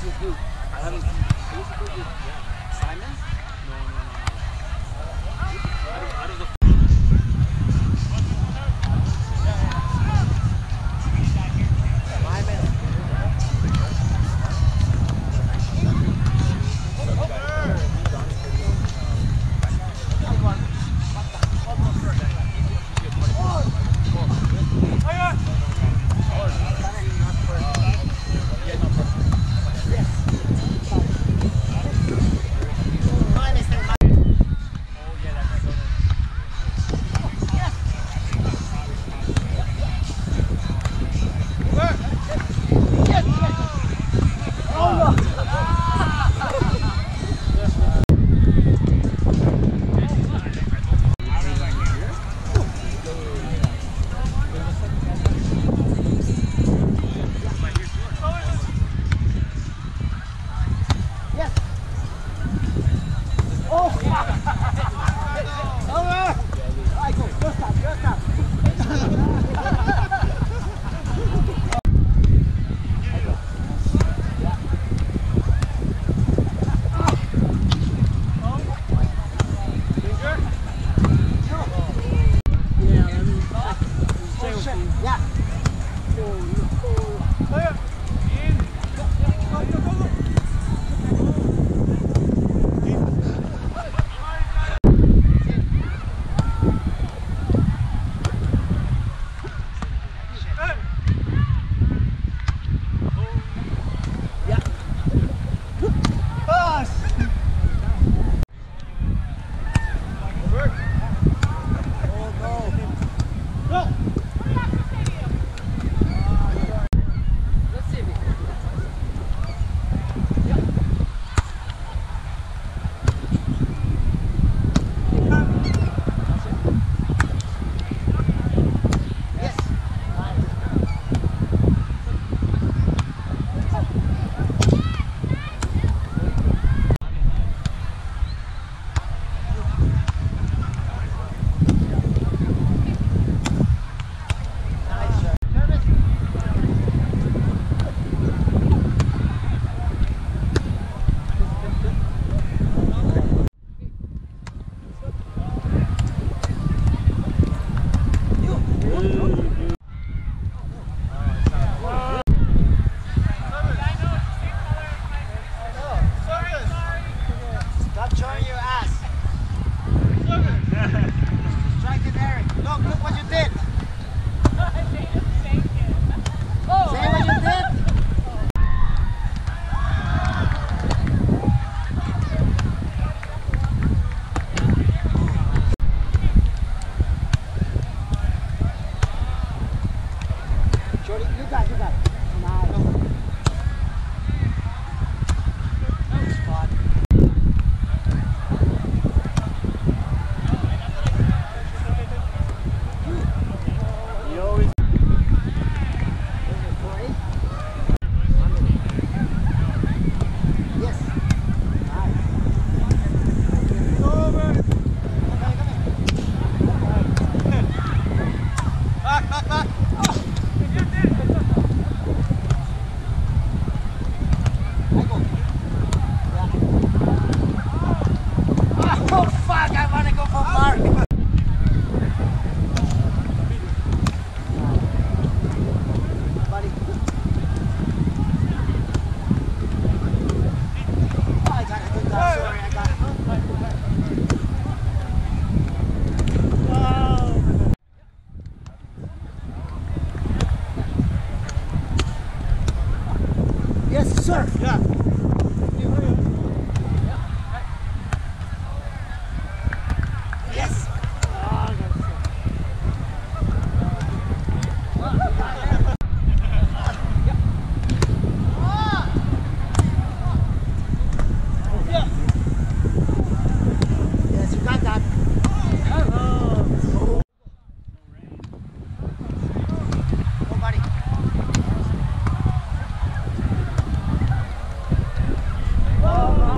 guys will. I haven't. Sir. Yeah.